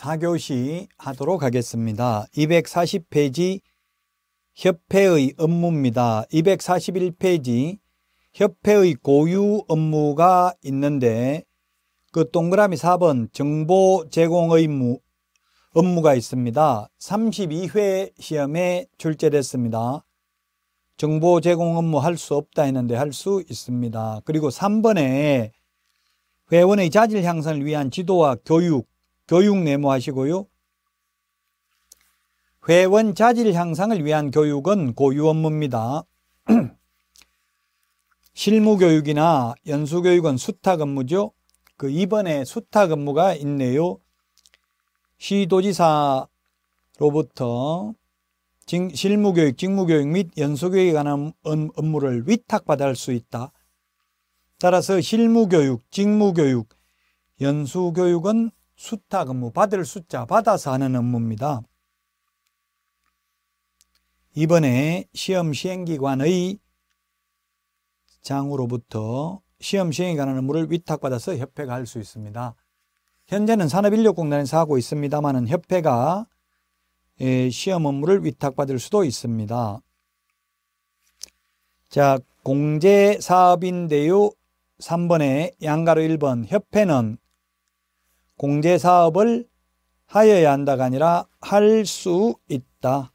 4교시 하도록 하겠습니다. 240페이지 협회의 업무입니다. 241페이지 협회의 고유 업무가 있는데 그 동그라미 4번 정보 제공 의무 업무가 있습니다. 32회 시험에 출제됐습니다. 정보 제공 업무 할 수 없다 했는데 할 수 있습니다. 그리고 3번에 회원의 자질 향상을 위한 지도와 교육, 교육 네모하시고요. 회원 자질 향상을 위한 교육은 고유 업무입니다. 실무 교육이나 연수 교육은 수탁 업무죠. 그 이번에 수탁 업무가 있네요. 시도지사로부터 실무교육, 직무교육 및 연수교육에 관한 업무를 위탁받을 수 있다. 따라서 실무교육, 직무교육, 연수교육은 수탁 업무, 받을 숫자, 받아서 하는 업무입니다. 이번에 시험 시행기관의 장으로부터 시험 시행에 관한 업무를 위탁받아서 협회가 할 수 있습니다. 현재는 산업인력공단에서 하고 있습니다만 협회가 시험 업무를 위탁받을 수도 있습니다. 자, 공제사업인데요. 3번에 양가로 1번 협회는 공제 사업을 하여야 한다가 아니라 할 수 있다.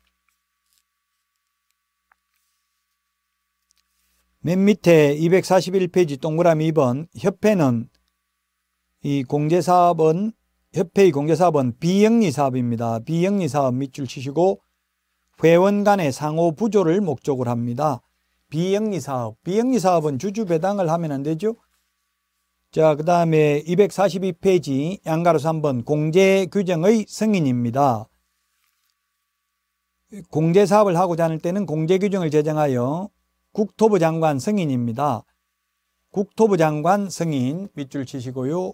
맨 밑에 241페이지 동그라미 2번 협회는 이 공제사업은 협회의 공제사업은 비영리 사업입니다. 비영리 사업 밑줄 치시고 회원 간의 상호 부조를 목적으로 합니다. 비영리 사업. 비영리 사업은 주주 배당을 하면 안 되죠. 자, 그 다음에 242페이지 양가로 3번 공제 규정의 승인입니다. 공제 사업을 하고자 할 때는 공제 규정을 제정하여 국토부 장관 승인입니다. 국토부 장관 승인 밑줄 치시고요.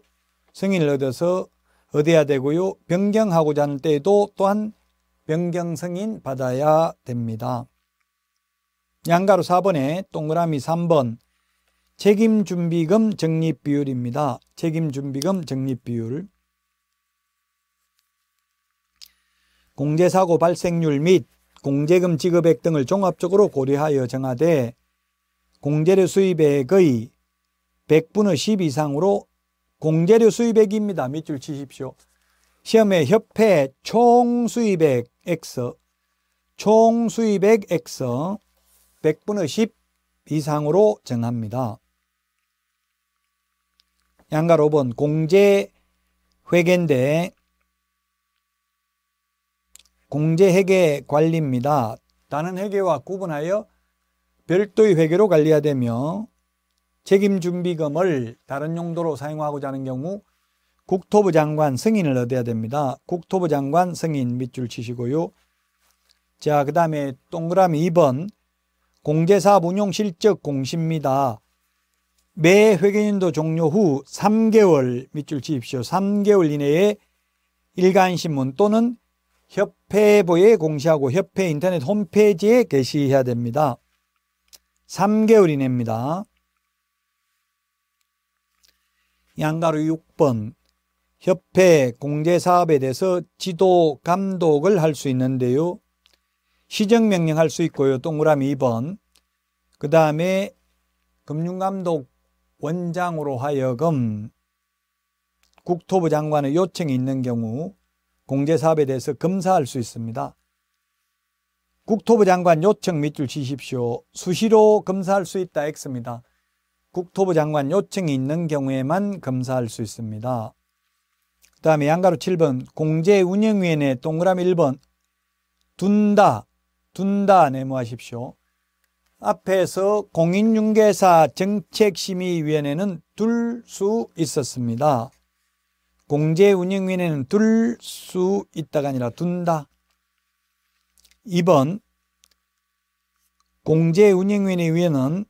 승인을 얻어서 얻어야 되고요. 변경하고자 하는 때에도 또한 변경 승인 받아야 됩니다. 양가로 4번에 동그라미 3번 책임준비금 적립비율입니다. 책임준비금 적립비율 공제사고 발생률 및 공제금 지급액 등을 종합적으로 고려하여 정하되 공제료 수입액의 100분의 10 이상으로 공제료 수입액입니다. 밑줄 치십시오. 시험에 협회 총 수입액 X, 총 수입액 X 100분의 10 이상으로 정합니다. 양가 5번 공제 회계인데 공제 회계 관리입니다. 다른 회계와 구분하여 별도의 회계로 관리해야 되며 책임준비금을 다른 용도로 사용하고자 하는 경우 국토부 장관 승인을 얻어야 됩니다. 국토부 장관 승인 밑줄 치시고요. 자, 그 다음에 동그라미 2번 공제사업 운용 실적 공시입니다. 매 회계연도 종료 후 3개월 밑줄 치십시오. 3개월 이내에 일간신문 또는 협회부에 공시하고 협회 인터넷 홈페이지에 게시해야 됩니다. 3개월 이내입니다. 양가로 6번 협회 공제사업에 대해서 지도 감독을 할 수 있는데요. 시정명령 할 수 있고요. 동그라미 2번 그 다음에 금융감독 원장으로 하여금 국토부 장관의 요청이 있는 경우 공제사업에 대해서 검사할 수 있습니다. 국토부 장관 요청 밑줄 치십시오. 수시로 검사할 수 있다 X입니다. 국토부 장관 요청이 있는 경우에만 검사할 수 있습니다. 그 다음에 양가로 7번 공제운영위원회 동그라미 1번 둔다 둔다 네모하십시오. 앞에서 공인중개사 정책심의위원회는 둘 수 있었습니다. 공제운영위원회는 둘 수 있다가 아니라 둔다. 2번 공제운영위원회 위원은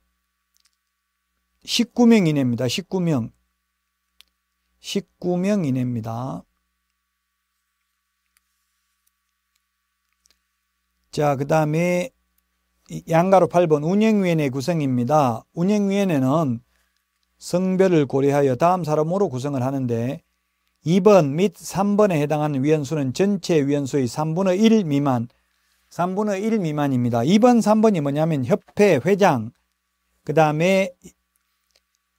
19명 이내입니다. 19명. 19명 이내입니다. 자, 그 다음에 양가로 8번 운영위원회 구성입니다. 운영위원회는 성별을 고려하여 다음 사람으로 구성을 하는데 2번 및 3번에 해당하는 위원수는 전체 위원수의 3분의 1 미만, 3분의 1 미만입니다. 2번, 3번이 뭐냐면 협회 회장, 그 다음에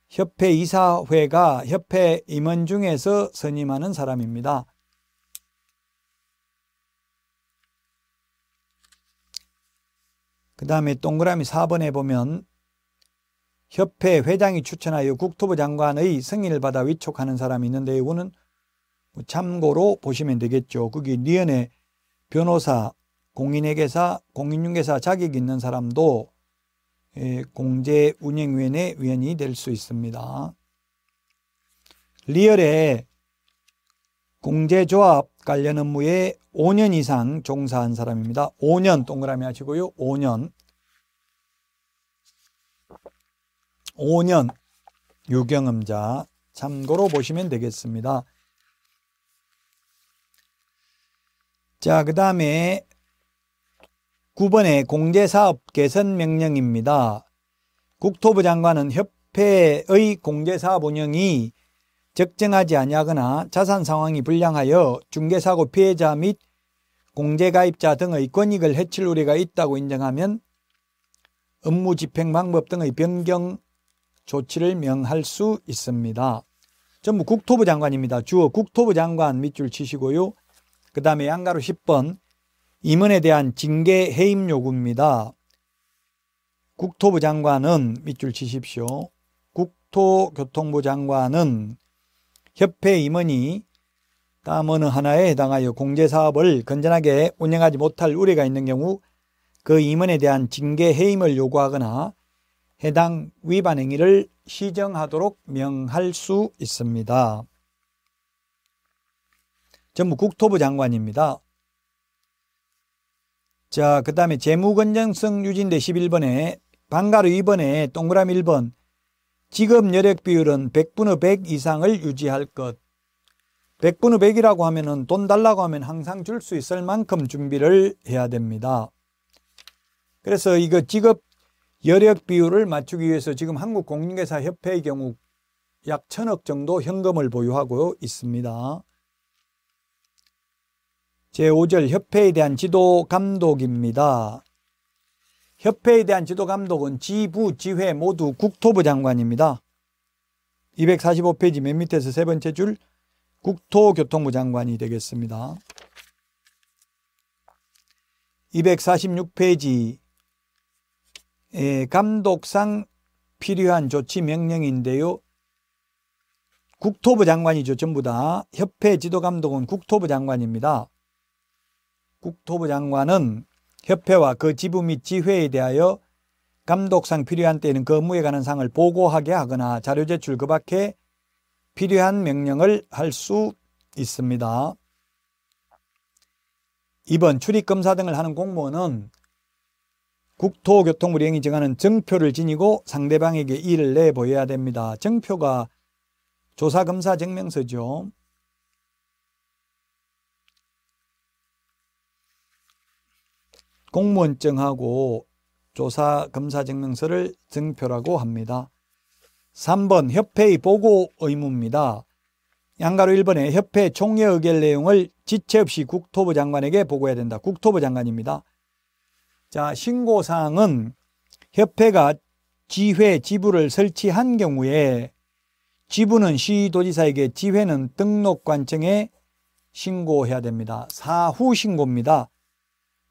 협회 이사회가 협회 임원 중에서 선임하는 사람입니다. 그 다음에 동그라미 4번에 보면 협회 회장이 추천하여 국토부 장관의 승인을 받아 위촉하는 사람이 있는데 이거는 뭐 참고로 보시면 되겠죠. 거기 니은의 변호사, 공인회계사, 공인중개사 자격 있는 사람도 예, 공제운영위원회 위원이 될 수 있습니다. 리얼의 공제조합 관련 업무에 5년 이상 종사한 사람입니다. 5년 동그라미 하시고요. 5년 5년 유경험자 참고로 보시면 되겠습니다. 자, 그 다음에 9번의 공제사업 개선 명령입니다. 국토부 장관은 협회의 공제사업 운영이 적정하지 아니하거나 자산 상황이 불량하여 중개사고 피해자 및 공제가입자 등의 권익을 해칠 우려가 있다고 인정하면 업무 집행 방법 등의 변경 조치를 명할 수 있습니다. 전부 국토부 장관입니다. 주어 국토부 장관 밑줄 치시고요. 그 다음에 양가로 10번 임원에 대한 징계 해임 요구입니다. 국토부 장관은 밑줄 치십시오. 국토교통부 장관은 협회 임원이 다음 어느 하나에 해당하여 공제사업을 건전하게 운영하지 못할 우려가 있는 경우 그 임원에 대한 징계 해임을 요구하거나 해당 위반 행위를 시정하도록 명할 수 있습니다. 전부 국토부 장관입니다. 자, 그 다음에 재무건전성 유진대 11번에 방가로 2번에 동그라미 1번 지급 여력 비율은 100분의 100 이상을 유지할 것. 100분의 100이라고 하면은 돈 달라고 하면 항상 줄 수 있을 만큼 준비를 해야 됩니다. 그래서 이거 지급 여력 비율을 맞추기 위해서 지금 한국공인회사 협회의 경우 약 천억 정도 현금을 보유하고 있습니다. 제5절 협회에 대한 지도 감독입니다. 협회에 대한 지도 감독은 지부, 지회 모두 국토부 장관입니다. 245페이지 맨 밑에서 세 번째 줄 국토교통부 장관이 되겠습니다. 246페이지 감독상 필요한 조치 명령인데요. 국토부 장관이죠. 전부 다. 협회 지도감독은 국토부 장관입니다. 국토부 장관은 협회와 그 지부 및 지회에 대하여 감독상 필요한 때에는 그 업무에 관한 사항을 보고하게 하거나 자료 제출 그 밖에 필요한 명령을 할 수 있습니다. 2번 출입검사 등을 하는 공무원은 국토교통부 령이 정하는 정표를 지니고 상대방에게 일을 내보여야 됩니다. 정표가 조사검사 증명서죠. 공무원증하고 조사 검사 증명서를 증표라고 합니다. 3번 협회의 보고 의무입니다. 양가로 1번에 협회 총회 의결 내용을 지체 없이 국토부 장관에게 보고해야 된다. 국토부 장관입니다. 자, 신고사항은 협회가 지회 지부를 설치한 경우에 지부는 시도지사에게 지회는 등록관청에 신고해야 됩니다. 사후 신고입니다.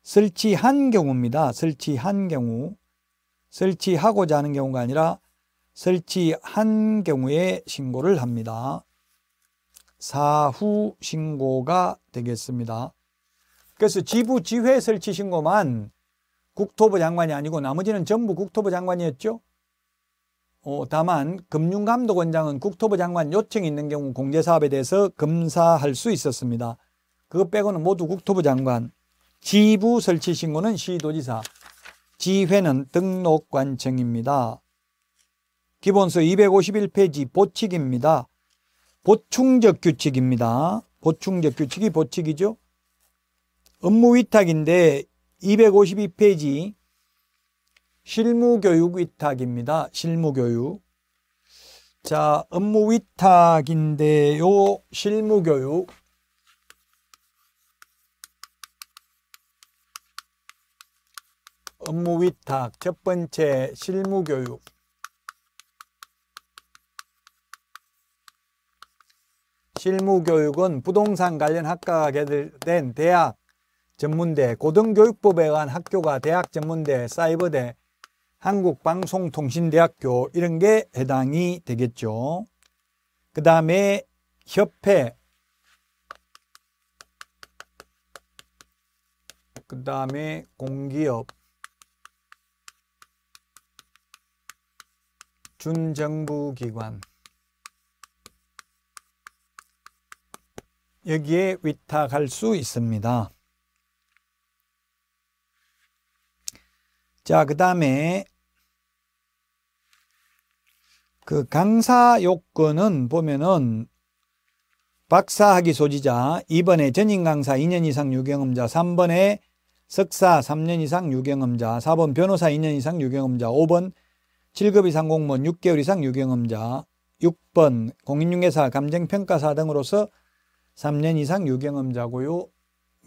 설치한 경우입니다. 설치한 경우. 설치하고자 하는 경우가 아니라 설치한 경우에 신고를 합니다. 사후 신고가 되겠습니다. 그래서 지부 지회 설치 신고만 국토부 장관이 아니고 나머지는 전부 국토부 장관이었죠. 어, 다만 금융감독원장은 국토부 장관 요청이 있는 경우 공제사업에 대해서 검사할 수 있었습니다. 그거 빼고는 모두 국토부 장관. 지부 설치 신고는 시도지사, 지회는 등록관청입니다. 기본서 251페이지 보칙입니다. 보충적 규칙입니다. 보충적 규칙이 보칙이죠. 업무 위탁인데 252페이지 실무교육 위탁입니다. 실무교육. 자, 업무 위탁인데요. 실무 교육. 업무 위탁 첫 번째 실무 교육. 실무 교육은 부동산 관련 학과가 개설된 대학 전문대, 고등교육법에 의한 학교가 대학 전문대, 사이버대, 한국방송통신대학교 이런 게 해당이 되겠죠. 그 다음에 협회, 그 다음에 공기업, 준정부기관 여기에 위탁할 수 있습니다. 자, 그 다음에 그 강사 요건은 보면은 박사학위 소지자, 2번에 전임 강사 2년 이상 유경험자, 3번에 석사 3년 이상 유경험자, 4번 변호사 2년 이상 유경험자, 5번 7급 이상 공무원 6개월 이상 유경험자, 6번 공인중개사, 감정평가사 등으로서 3년 이상 유경험자고요.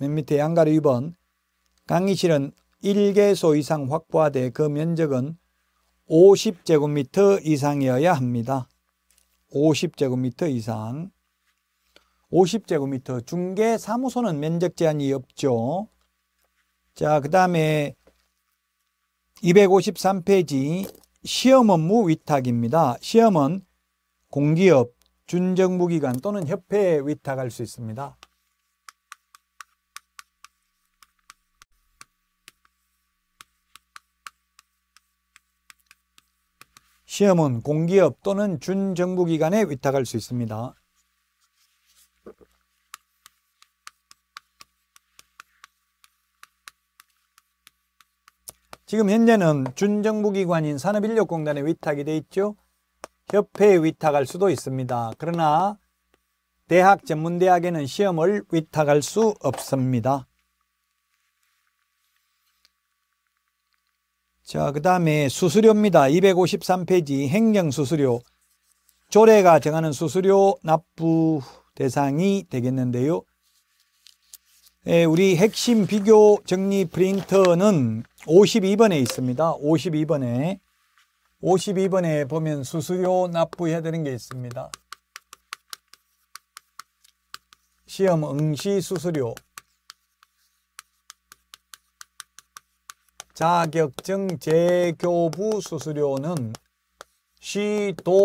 맨 밑에 양가로 2번 강의실은 1개소 이상 확보하되 그 면적은 50제곱미터 이상이어야 합니다. 50제곱미터 이상. 50제곱미터 중개 사무소는 면적 제한이 없죠. 자, 그 다음에 253페이지 시험 업무 위탁입니다. 시험은 공기업, 준정부기관 또는 협회에 위탁할 수 있습니다. 시험은 공기업 또는 준정부기관에 위탁할 수 있습니다. 지금 현재는 준정부기관인 산업인력공단에 위탁이 돼 있죠. 협회에 위탁할 수도 있습니다. 그러나 대학 전문대학에는 시험을 위탁할 수 없습니다. 자, 그 다음에 수수료입니다. 253페이지 행정수수료. 조례가 정하는 수수료 납부 대상이 되겠는데요. 예, 우리 핵심 비교 정리 프린터는 52번에 있습니다. 52번에. 52번에 보면 수수료 납부해야 되는 게 있습니다. 시험 응시 수수료. 자격증 재교부 수수료는 시도조례입니다.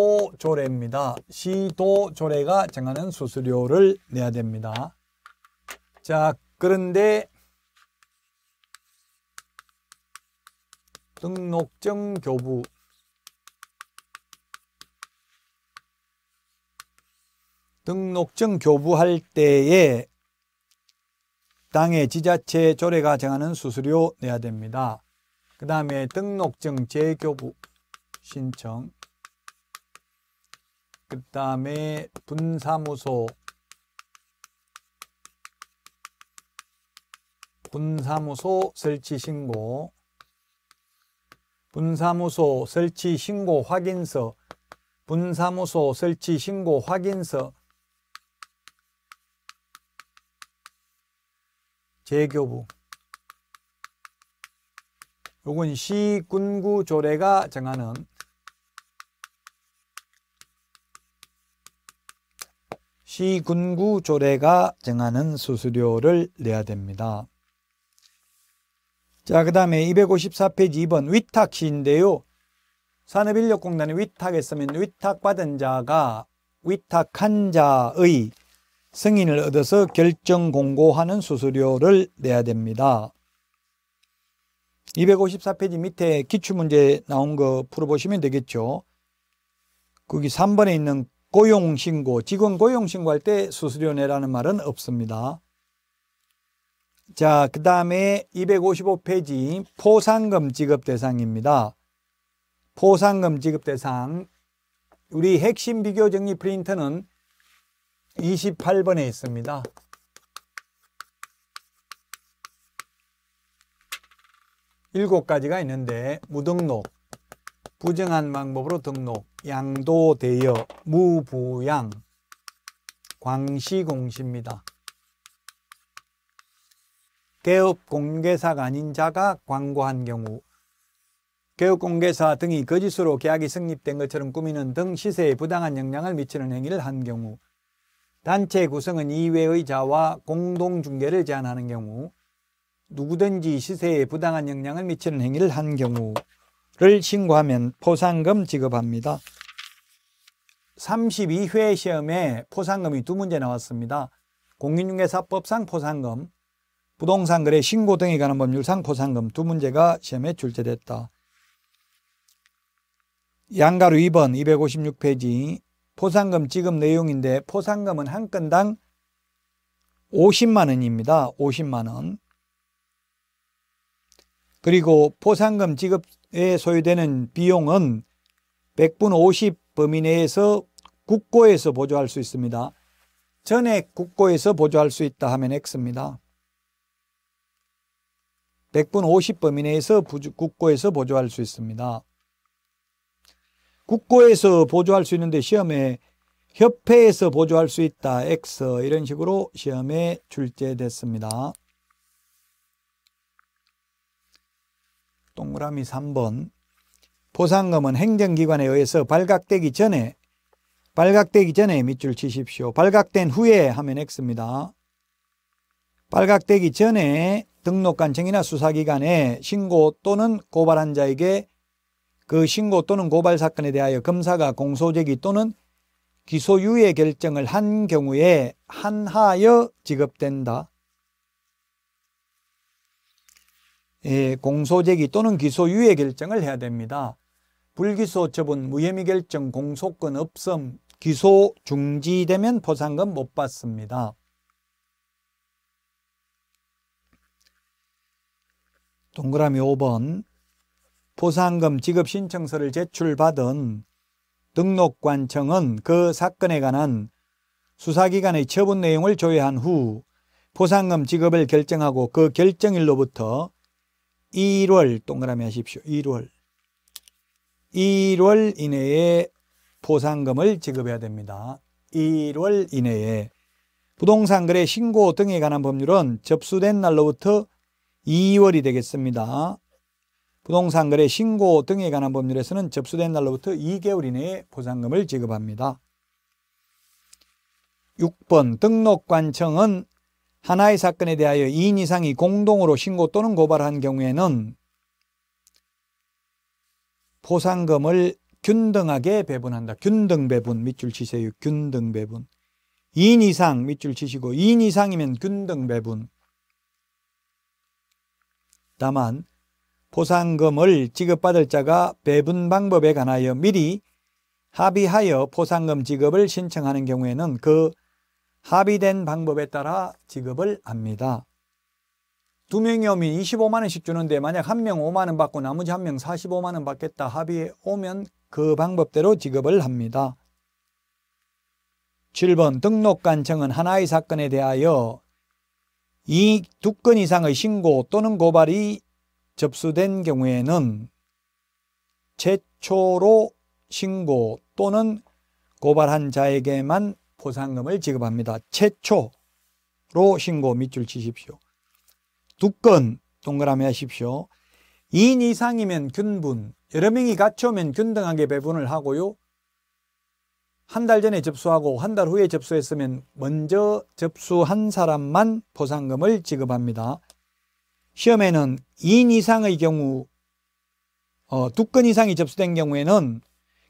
시도조례가 정하는 수수료를 내야 됩니다. 자, 그런데 등록증 교부 등록증 교부할 때에 땅의 지자체 조례가 정하는 수수료 내야 됩니다. 그 다음에 등록증 재교부 신청 그 다음에 분사무소 분사무소 설치 신고. 분사무소 설치 신고 확인서. 분사무소 설치 신고 확인서. 재교부. 요건 시군구 조례가 정하는 시군구 조례가 정하는 수수료를 내야 됩니다. 자, 그 다음에 254페이지 2번 위탁 시인데요. 산업인력공단에 위탁했으면 위탁받은 자가 위탁한 자의 승인을 얻어서 결정 공고하는 수수료를 내야 됩니다. 254페이지 밑에 기출문제 나온 거 풀어보시면 되겠죠. 거기 3번에 있는 고용신고, 직원 고용신고할 때 수수료 내라는 말은 없습니다. 자, 그 다음에 255페이지 포상금 지급 대상입니다. 포상금 지급 대상. 우리 핵심 비교 정리 프린터는 28번에 있습니다. 일곱 가지가 있는데 무등록, 부정한 방법으로 등록, 양도되어 무부양 광시공시입니다. 개업 공개사가 아닌 자가 광고한 경우 개업 공개사 등이 거짓으로 계약이 성립된 것처럼 꾸미는 등 시세에 부당한 영향을 미치는 행위를 한 경우 단체 구성은 이외의 자와 공동 중개를 제한하는 경우 누구든지 시세에 부당한 영향을 미치는 행위를 한 경우를 신고하면 포상금 지급합니다. 32회 시험에 포상금이 두 문제 나왔습니다. 공인중개사법상 포상금, 부동산 거래 신고 등에 관한 법률상 포상금 두 문제가 시험에 출제됐다. 양가로 2번 256페이지 포상금 지급 내용인데 포상금은 한 건당 50만 원입니다. 50만 원. 그리고 포상금 지급에 소요되는 비용은 100분 50 범위 내에서 국고에서 보조할 수 있습니다. 전액 국고에서 보조할 수 있다 하면 X입니다. 100분 50범위 내에서 국고에서 보조할 수 있습니다. 국고에서 보조할 수 있는데 시험에 협회에서 보조할 수 있다. X 이런 식으로 시험에 출제됐습니다. 동그라미 3번 보상금은 행정기관에 의해서 발각되기 전에 발각되기 전에 밑줄 치십시오. 발각된 후에 하면 X입니다. 발각되기 전에 등록관청이나 수사기관에 신고 또는 고발한 자에게 그 신고 또는 고발 사건에 대하여 검사가 공소제기 또는 기소유예 결정을 한 경우에 한하여 지급된다. 예, 공소제기 또는 기소유예 결정을 해야 됩니다. 불기소 처분, 무혐의 결정, 공소권 없음, 기소 중지되면 보상금 못 받습니다. 동그라미 5번 보상금 지급 신청서를 제출받은 등록관청은 그 사건에 관한 수사기관의 처분 내용을 조회한 후 보상금 지급을 결정하고 그 결정일로부터 1월 동그라미 하십시오. 1월 1월 이내에 보상금을 지급해야 됩니다. 1월 이내에 부동산 거래 신고 등에 관한 법률은 접수된 날로부터 2월이 되겠습니다. 부동산 거래 신고 등에 관한 법률에서는 접수된 날로부터 2개월 이내에 보상금을 지급합니다. 6번 등록관청은 하나의 사건에 대하여 2인 이상이 공동으로 신고 또는 고발한 경우에는 보상금을 균등하게 배분한다. 균등 배분 밑줄 치세요. 균등 배분. 2인 이상 밑줄 치시고 2인 이상이면 균등 배분. 다만 보상금을 지급받을 자가 배분 방법에 관하여 미리 합의하여 보상금 지급을 신청하는 경우에는 그 합의된 방법에 따라 지급을 합니다. 두 명이 오면 25만 원씩 주는데 만약 한 명 5만 원 받고 나머지 한 명 45만 원 받겠다 합의해 오면 그 방법대로 지급을 합니다. 7번 등록관청은 하나의 사건에 대하여 이 두 건 이상의 신고 또는 고발이 접수된 경우에는 최초로 신고 또는 고발한 자에게만 보상금을 지급합니다. 최초로 신고 밑줄 치십시오. 두 건 동그라미 하십시오. 2인 이상이면 균분, 여러 명이 같이 오면 균등하게 배분을 하고요. 한 달 전에 접수하고 한 달 후에 접수했으면 먼저 접수한 사람만 보상금을 지급합니다. 시험에는 2인 이상의 경우 어, 두 건 이상이 접수된 경우에는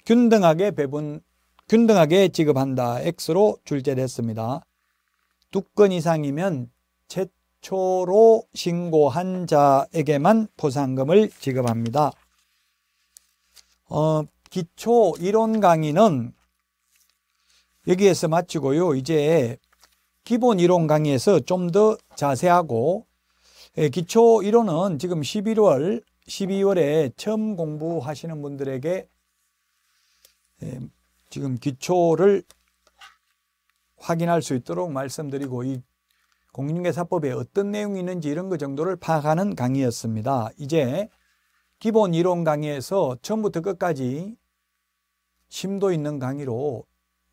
균등하게 배분 균등하게 지급한다. X로 출제됐습니다. 두 건 이상이면 최초로 신고한 자에게만 보상금을 지급합니다. 어, 기초 이론 강의는 여기에서 마치고요. 이제 기본 이론 강의에서 좀 더 자세하고 예, 기초 이론은 지금 11월, 12월에 처음 공부하시는 분들에게 예, 지금 기초를 확인할 수 있도록 말씀드리고 이 공인중개사법에 어떤 내용이 있는지 이런 것 정도를 파악하는 강의였습니다. 이제 기본 이론 강의에서 처음부터 끝까지 심도 있는 강의로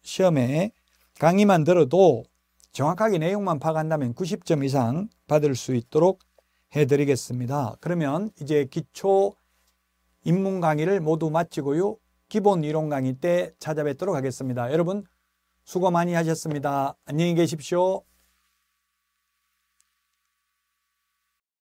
시험에 강의만 들어도 정확하게 내용만 파악한다면 90점 이상 받을 수 있도록 해드리겠습니다. 그러면 이제 기초 입문 강의를 모두 마치고요. 기본 이론 강의 때 찾아뵙도록 하겠습니다. 여러분 수고 많이 하셨습니다. 안녕히 계십시오.